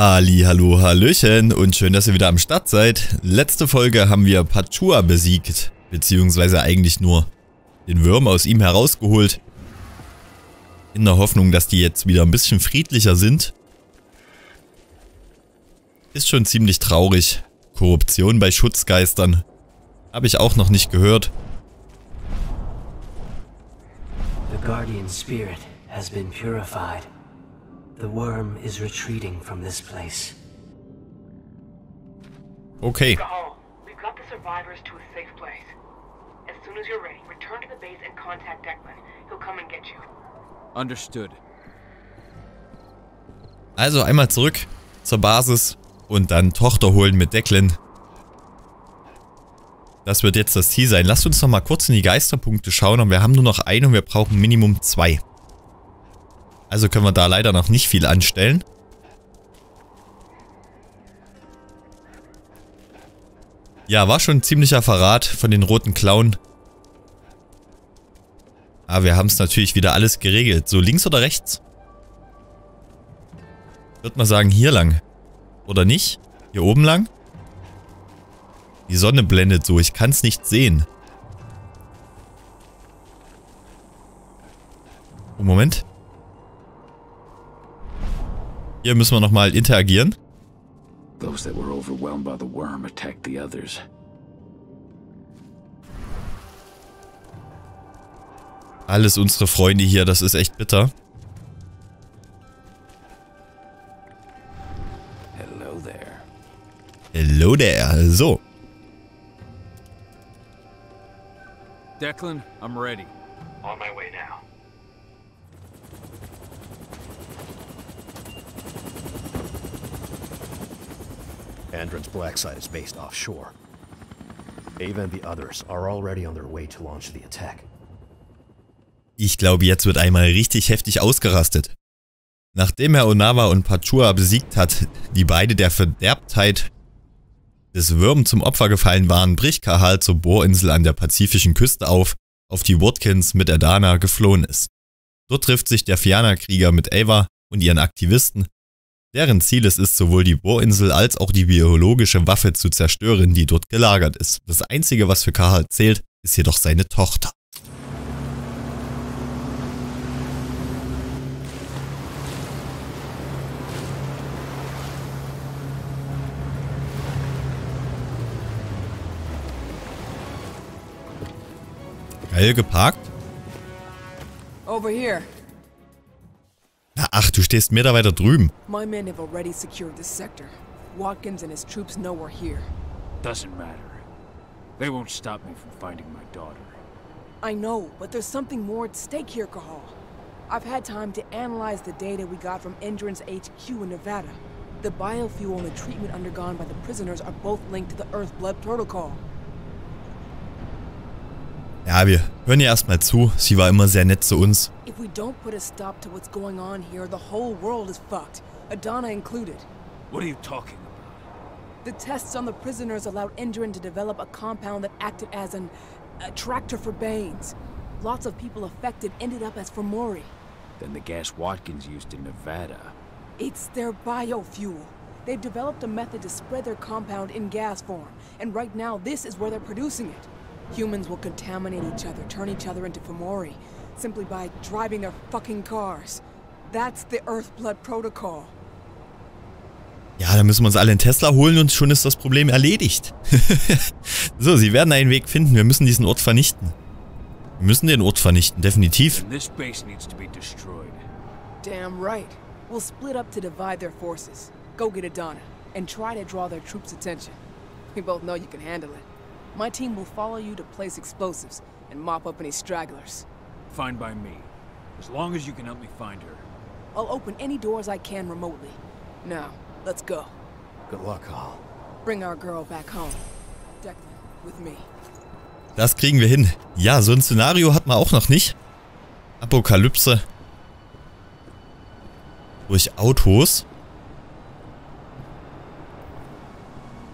Halli, hallo, hallöchen und schön, dass ihr wieder am Start seid. Letzte Folge haben wir Pachua besiegt, beziehungsweise eigentlich nur den Würm aus ihm herausgeholt. In der Hoffnung, dass die jetzt wieder ein bisschen friedlicher sind. Ist schon ziemlich traurig. Korruption bei Schutzgeistern. Habe ich auch noch nicht gehört. The Guardian Spirit has been purified. The worm is retreating from this place. Okay. Gahal, we've got the survivors to a safe place. As soon as you're ready, return to the base and contact Declan. He'll come and get you. Understood. Also einmal zurück zur Basis und dann Tochter holen mit Declan. Das wird jetzt das Ziel sein. Lasst uns noch mal kurz in die Geisterpunkte schauen. Und wir haben nur noch einen und wir brauchen Minimum zwei. Also können wir da leider noch nicht viel anstellen. Ja, war schon ein ziemlicher Verrat von den roten Clown. Aber wir haben es natürlich wieder alles geregelt. So links oder rechts? Ich würde mal sagen hier lang. Oder nicht? Hier oben lang? Die Sonne blendet so, ich kann es nicht sehen. Oh, Moment. Hier müssen wir nochmal interagieren. Those that were overwhelmed by the worm attacked the others. Alles unsere Freunde hier, das ist echt bitter. Hello there. Hello there. So. Declan, I'm ready. On my way now. Andron's black site is based offshore. Ava and the others are already on their way to launch the attack. Ich glaube, jetzt wird einmal richtig heftig ausgerastet. Nachdem er Onawa und Pachua besiegt hat, die beide der Verderbtheit des Würm zum Opfer gefallen waren, bricht Kahal zur Bohrinsel an der pazifischen Küste auf, auf die Watkins mit Adana geflohen ist. Dort trifft sich der Fiana-Krieger mit Ava und ihren Aktivisten, deren Ziel es ist, sowohl die Bohrinsel als auch die biologische Waffe zu zerstören, die dort gelagert ist. Das Einzige, was für Kahal zählt, ist jedoch seine Tochter. Geil geparkt. Over here. Na, ach, du stehst mehr da weiter drüben. My men have already secured this sector. Watkins and his troops know we're here. Doesn't matter. They won't stop me from finding my daughter. I know, but there's something more at stake here, Cahal. I've had time to analyze the data we got from Endurance HQ in Nevada. The biofuel and the treatment undergone by the prisoners are both linked to the Earth Blood Protocol. Ja, wir hören ihr erstmal zu. Sie war immer sehr nett zu uns. If we don't put a stop to what's going on here, the whole world is fucked, Adana included. What are you talking about? The tests on the prisoners allowed Endrin to develop a compound that acted as an attractor for Banes. Lots of people affected ended up as Fomori. Then the gas Watkins used in Nevada. It's their biofuel. They've developed a method to spread their compound in gas form, and right now this is where they're producing it. Humans will contaminate each other, turn each other into Fomori, simply by driving their fucking cars. That's the Earth Blood Protocol. Ja, dann müssen wir uns alle einen Tesla holen und schon ist das Problem erledigt. so, sie werden einen Weg finden. Wir müssen diesen Ort vernichten. Wir müssen den Ort vernichten, definitiv. Then this base needs to be destroyed. Damn right. We'll split up to divide their forces. Go get Adana, and try to draw their troops' attention. We both know you can handle it. My team will follow you to place explosives and mop up any stragglers. Fine by me. As long as you can help me find her. I'll open any doors I can remotely. Now, let's go. Good luck, Hal. Bring our girl back home. Declan, with me. Das kriegen wir hin. Ja, so ein Szenario hat man auch noch nicht. Apokalypse. Durch Autos.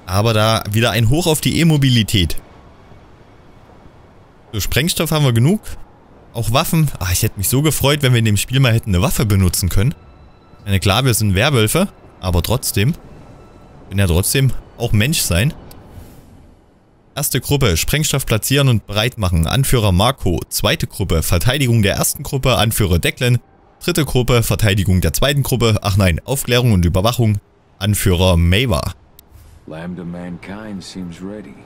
Aber da wieder ein Hoch auf die E-Mobilität. So, Sprengstoff haben wir genug. Auch Waffen. Ah, ich hätte mich so gefreut, wenn wir in dem Spiel mal hätten eine Waffe benutzen können. Meine, klar, wir sind Werwölfe. Aber trotzdem. Können ja trotzdem auch Mensch sein. Erste Gruppe, Sprengstoff platzieren und bereit machen. Anführer Marco. Zweite Gruppe, Verteidigung der ersten Gruppe. Anführer Declan. Dritte Gruppe, Verteidigung der zweiten Gruppe. Ach nein, Aufklärung und Überwachung. Anführer Maeva. Lambda Mankind seems ready.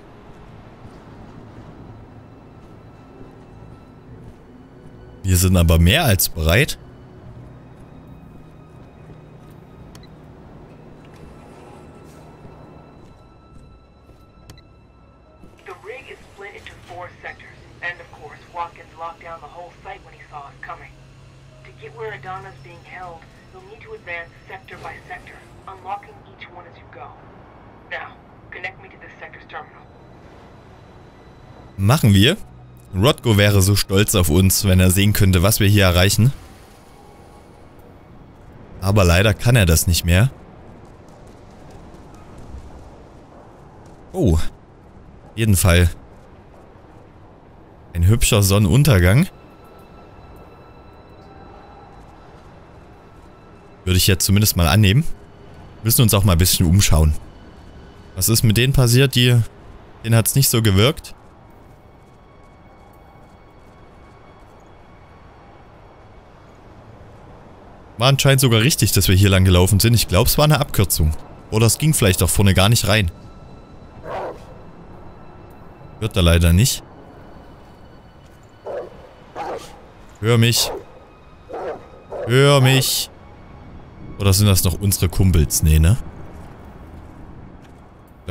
Wir sind aber mehr als bereit. The rig is split into four sectors, and of course, Watkins locked down the whole site when he saw us coming. To get where Adana's being held, you'll need to advance sector by sector, unlocking each one as you go. Machen wir. Rodgo wäre so stolz auf uns, wenn er sehen könnte, was wir hier erreichen. Aber leider kann er das nicht mehr. Oh. Jeden Fall. Ein hübscher Sonnenuntergang. Würde ich jetzt zumindest mal annehmen. Müssen uns auch mal ein bisschen umschauen. Was ist mit denen passiert? Die, denen hat es nicht so gewirkt. War anscheinend sogar richtig, dass wir hier lang gelaufen sind. Ich glaube, es war eine Abkürzung. Oder es ging vielleicht auch vorne gar nicht rein. Hört er leider nicht. Hör mich. Hör mich. Oder sind das noch unsere Kumpels? Nee, ne?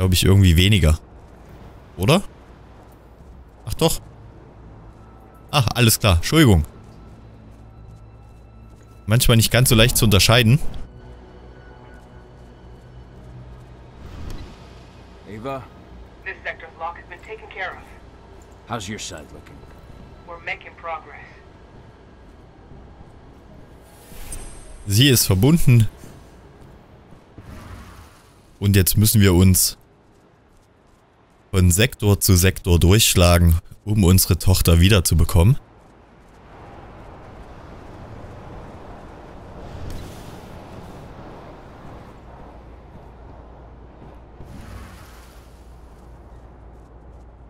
Glaube ich irgendwie weniger. Oder? Ach doch. Ach, alles klar. Entschuldigung. Manchmal nicht ganz so leicht zu unterscheiden. Ava, This sector's lock has been taken care of. how's your side looking? We're making progress. Sie ist verbunden. Und jetzt müssen wir uns von Sektor zu Sektor durchschlagen, um unsere Tochter wiederzubekommen.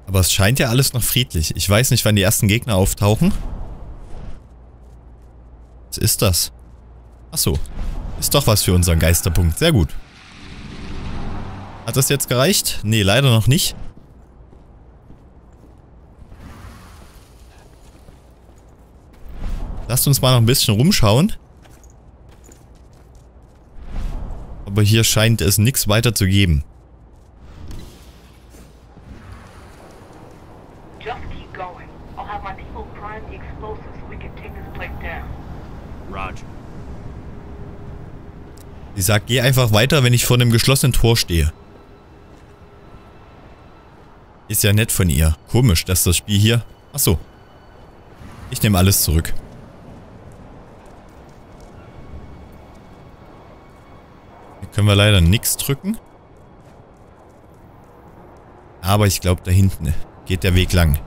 Aber es scheint ja alles noch friedlich. Ich weiß nicht, wann die ersten Gegner auftauchen. Was ist das? Ach so. Ist doch was für unseren Geisterpunkt. Sehr gut. Hat das jetzt gereicht? Nee, leider noch nicht. Lasst uns mal noch ein bisschen rumschauen. Aber hier scheint es nichts weiter zu geben. Sie sagt, geh einfach weiter, wenn ich vor einem geschlossenen Tor stehe. Ist ja nett von ihr. Komisch, dass das Spiel hier... Achso. Ich nehme alles zurück. Können wir leider nichts drücken. Aber ich glaube, da hinten geht der Weg lang.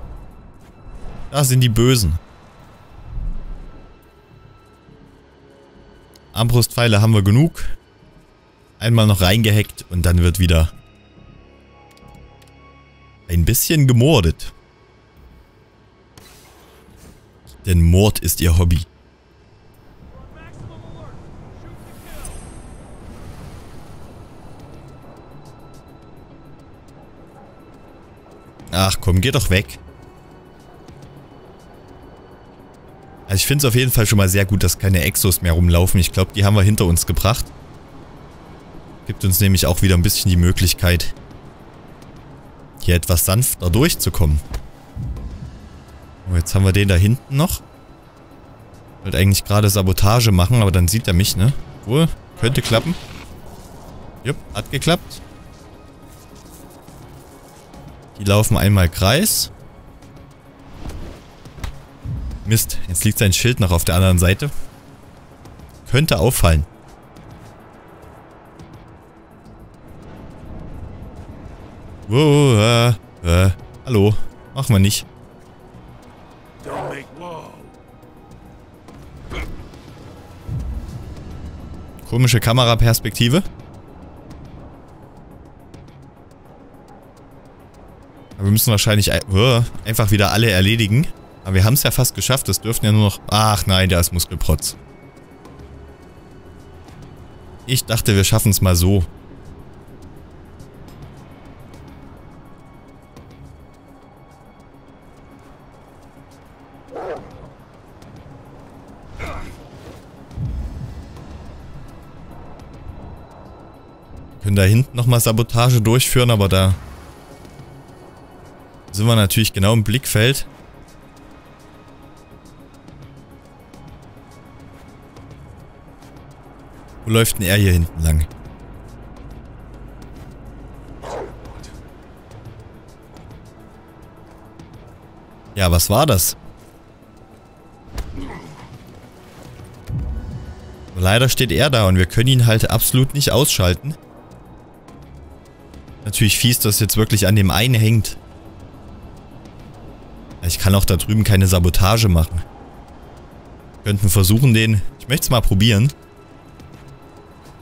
Da sind die Bösen. Armbrustpfeile haben wir genug. Einmal noch reingehackt und dann wird wieder ein bisschen gemordet. Denn Mord ist ihr Hobby. Ach komm, geh doch weg. Also ich finde es auf jeden Fall schon mal sehr gut, dass keine Exos mehr rumlaufen. Ich glaube, die haben wir hinter uns gebracht. Gibt uns nämlich auch wieder ein bisschen die Möglichkeit, hier etwas sanfter durchzukommen. Oh, jetzt haben wir den da hinten noch. Wollte eigentlich gerade Sabotage machen, aber dann sieht er mich, ne? Wohl, könnte klappen. Jupp, hat geklappt. Die laufen einmal Kreis. Mist, jetzt liegt sein Schild noch auf der anderen Seite. Könnte auffallen. Wo, äh, äh, hallo. Machen wir nicht. Komische Kameraperspektive. Wir müssen wahrscheinlich einfach wieder alle erledigen. Aber wir haben es ja fast geschafft. Es dürften ja nur noch... Ach nein, der ist Muskelprotz. Ich dachte, wir schaffen es mal so. können da hinten nochmal Sabotage durchführen, aber da sind wir natürlich genau im Blickfeld. Wo läuft denn er hier hinten lang? Ja, was war das? Leider steht er da und wir können ihn halt absolut nicht ausschalten. Natürlich fies, dass jetzt wirklich an dem einen hängt. Ich kann auch da drüben keine Sabotage machen. Wir könnten versuchen, den... Ich möchte es mal probieren.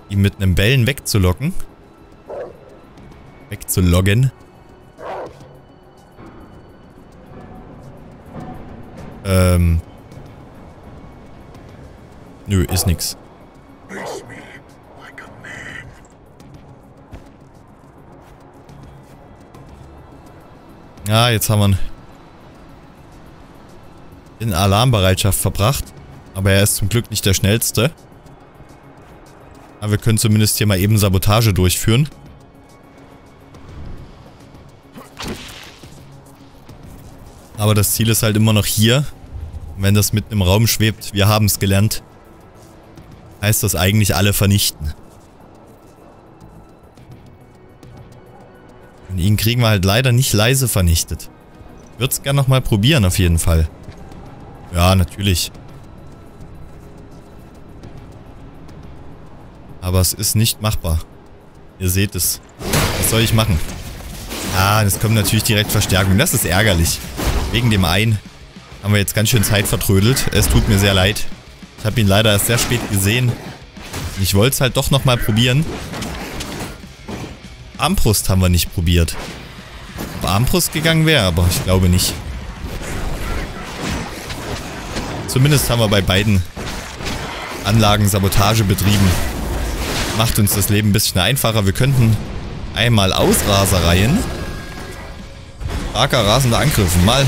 Ihn mit einem Bellen wegzulocken. Wegzuloggen. Ähm... Nö, ist nix. Ja, jetzt haben wir ihn in Alarmbereitschaft verbracht. Aber er ist zum Glück nicht der schnellste. Aber wir können zumindest hier mal eben Sabotage durchführen. Aber das Ziel ist halt immer noch hier. Und wenn das mitten im Raum schwebt, wir haben es gelernt, heißt das eigentlich alle vernichten. Und ihn kriegen wir halt leider nicht leise vernichtet. Würde es gerne nochmal probieren auf jeden Fall. Ja, natürlich. Aber es ist nicht machbar. Ihr seht es. Was soll ich machen? Ah, es kommt natürlich direkt Verstärkung. Das ist ärgerlich. Wegen dem einen haben wir jetzt ganz schön Zeit vertrödelt. Es tut mir sehr leid. Ich habe ihn leider erst sehr spät gesehen. Ich wollte es halt doch nochmal probieren. Armbrust haben wir nicht probiert. Ob Armbrust gegangen wäre, aber ich glaube nicht. Zumindest haben wir bei beiden Anlagen Sabotage betrieben. Macht uns das Leben ein bisschen einfacher. Wir könnten einmal Ausrasereien. Starker rasender Angriff. Mal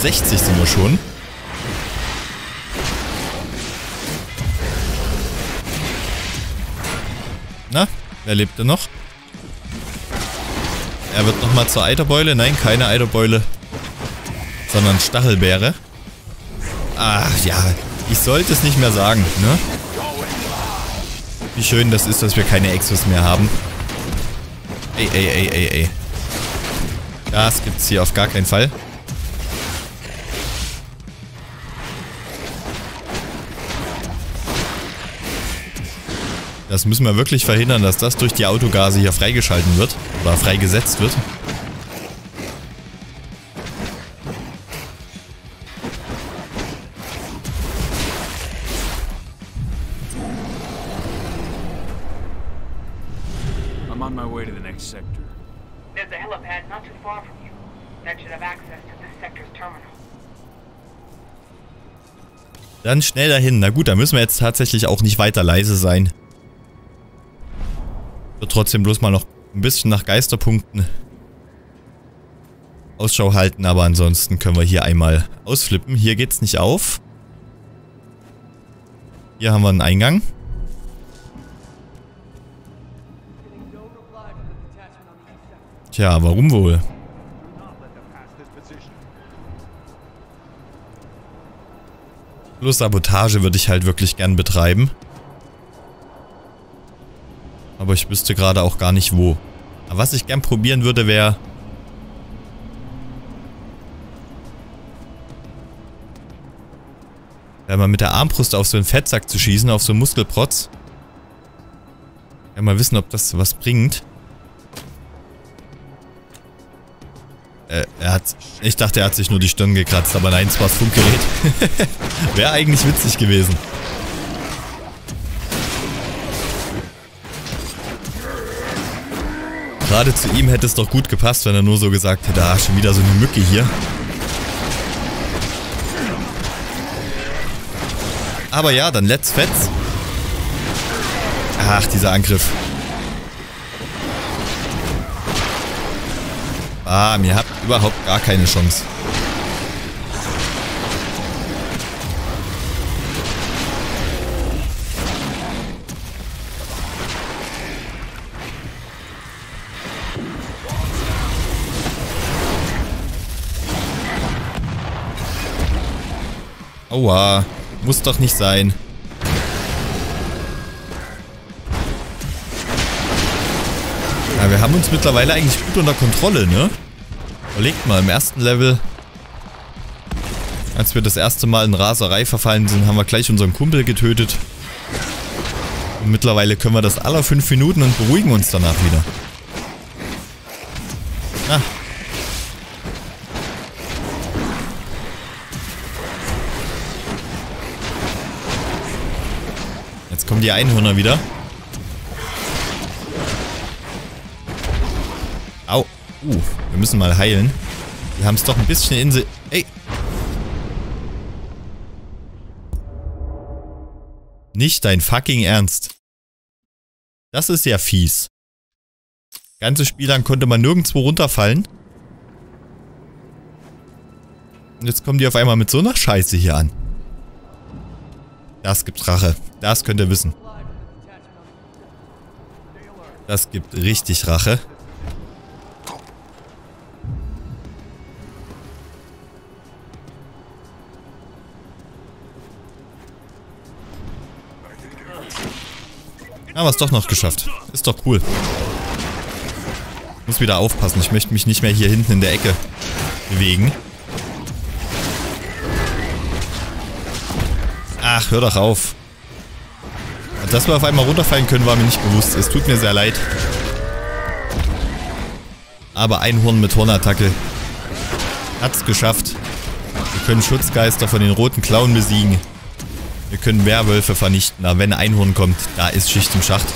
60 sind wir schon. Na, wer lebt denn noch? Er wird nochmal zur Eiterbeule. Nein, keine Eiterbeule. Sondern Stachelbeere. Ach ja, ich sollte es nicht mehr sagen, ne? Wie schön das ist, dass wir keine Exos mehr haben. Ey, ey, ey, ey, ey. Das gibt's hier auf gar keinen Fall. Das müssen wir wirklich verhindern, dass das durch die Autogase hier freigeschalten wird. Oder freigesetzt wird. On my way to the next sector. There's a helipad not too far from you. That should have access to this sector's terminal. Dann schnell dahin. Na gut, da müssen wir jetzt tatsächlich auch nicht weiter leise sein trotzdem bloß mal noch ein bisschen nach Geisterpunkten Ausschau halten, aber ansonsten können wir hier einmal ausflippen. Hier geht's nicht auf. Hier haben wir einen Eingang. Tja, warum wohl? Plus Sabotage würde ich halt wirklich gern betreiben. Aber ich wüsste gerade auch gar nicht wo. Aber was ich gern probieren würde, wäre... Wäre mal mit der Armbrust auf so einen Fettsack zu schießen, auf so einen Muskelprotz. Ja, mal wissen, ob das was bringt. Äh, er hat... Ich dachte, er hat sich nur die Stirn gekratzt, aber nein, es war das Funkgerät. wäre eigentlich witzig gewesen. Gerade zu ihm hätte es doch gut gepasst, wenn er nur so gesagt hätte, ah, schon wieder so eine Mücke hier. Aber ja, dann let's fetz. Ach, dieser Angriff. Ah, ihr habt überhaupt gar keine Chance. Aua. Muss doch nicht sein. Wir haben uns mittlerweile eigentlich gut unter Kontrolle, ne? Überlegt mal, im ersten Level, als wir das erste Mal in Raserei verfallen sind, haben wir gleich unseren Kumpel getötet. Und mittlerweile können wir das aller fünf Minuten und beruhigen uns danach wieder. Ah, kommen die Einhörner wieder. Uh, wir müssen mal heilen. Wir haben es doch ein bisschen in sie... Ey. Nicht dein fucking Ernst. Das ist ja fies. Ganze Spiel lang konnte man nirgendwo runterfallen. Und jetzt kommen die auf einmal mit so einer Scheiße hier an. Das gibt Rache. Das könnt ihr wissen. Das gibt richtig Rache. Aber es doch noch geschafft. Ist doch cool. Muss wieder aufpassen. Ich möchte mich nicht mehr hier hinten in der Ecke bewegen. Ach, hör doch auf. Dass wir auf einmal runterfallen können, war mir nicht bewusst. Es tut mir sehr leid. Aber Einhorn mit Hornattacke hat's geschafft. Wir können Schutzgeister von den roten Klauen besiegen. Wir können Werwölfe vernichten. Aber wenn Einhorn kommt, da ist Schicht im Schacht.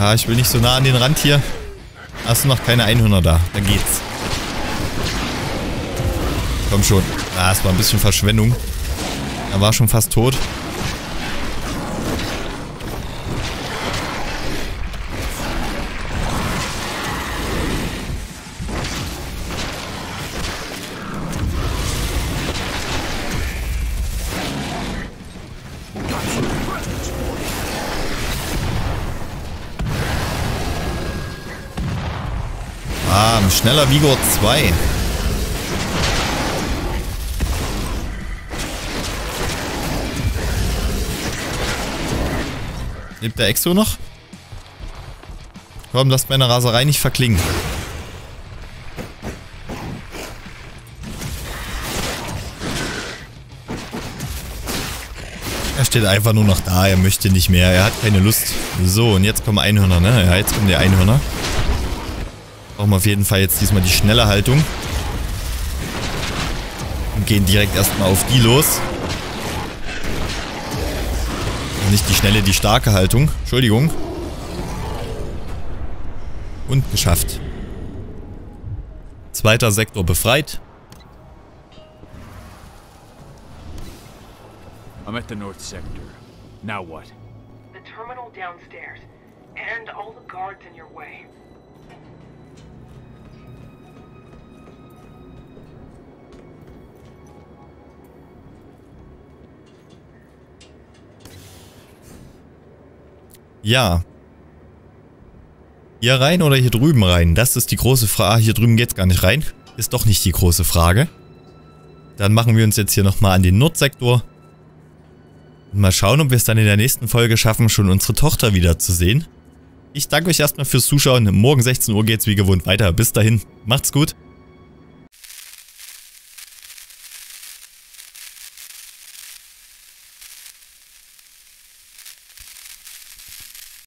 Ah, ich will nicht so nah an den Rand hier. Hast du noch keine Einhörner da? Dann geht's. Komm schon. Ah, es war ein bisschen Verschwendung. Er war schon fast tot. Schneller Vigor 2. Lebt der Exo noch? Komm, lasst meine Raserei nicht verklingen. Er steht einfach nur noch da, er möchte nicht mehr, er hat keine Lust. So, und jetzt kommen Einhörner, ne? Ja, jetzt kommen die Einhörner. Brauchen wir auf jeden Fall jetzt diesmal die schnelle Haltung. Und gehen direkt erstmal auf die los. Nicht die schnelle, die starke Haltung. Entschuldigung. Und geschafft. Zweiter Sektor befreit. I'm at the north sector. Now what? The terminal downstairs. And all the guards in your way. Ja. Hier rein oder hier drüben rein? Das ist die große Frage. Ah, hier drüben geht's gar nicht rein. Ist doch nicht die große Frage. Dann machen wir uns jetzt hier nochmal an den Nordsektor. Und mal schauen, ob wir es dann in der nächsten Folge schaffen, schon unsere Tochter wiederzusehen. Ich danke euch erstmal fürs Zuschauen. Morgen 16 Uhr geht's wie gewohnt weiter. Bis dahin, macht's gut.